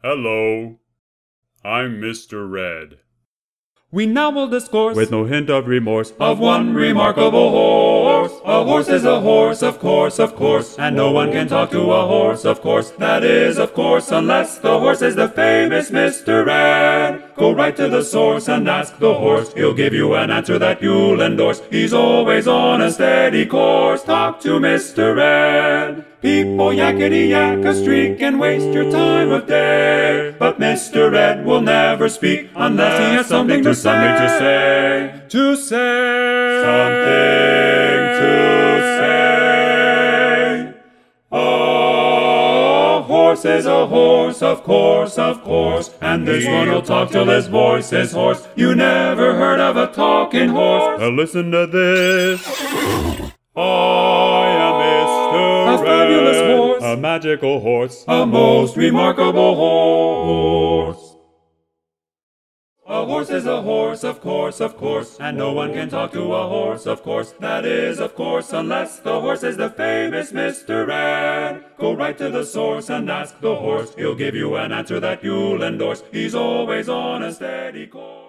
Hello, I'm Mr. Ed. We now will discourse With no hint of remorse of one remarkable horse. Horse is a horse, of course, of course, and no one can talk to a horse, of course. That is, of course, unless the horse is the famous Mr. Ed. Go right to the source and ask the horse. He'll give you an answer that you'll endorse. He's always on a steady course. Talk to Mr. Ed. People yakety yak a streak and waste your time of day. But Mr. Ed will never speak unless he has something to something to say. To say. Something horse is a horse, of course, of course. And this one will talk till his voice is hoarse. You never heard of a talking horse. Now listen to this. I am Mr. A fabulous horse. A magical horse. A most remarkable horse. A horse is a horse, of course, of course, and no one can talk to a horse, of course. That is, of course, unless the horse is the famous Mr. Ed. Go right to the source and ask the horse. He'll give you an answer that you'll endorse. He's always on a steady course.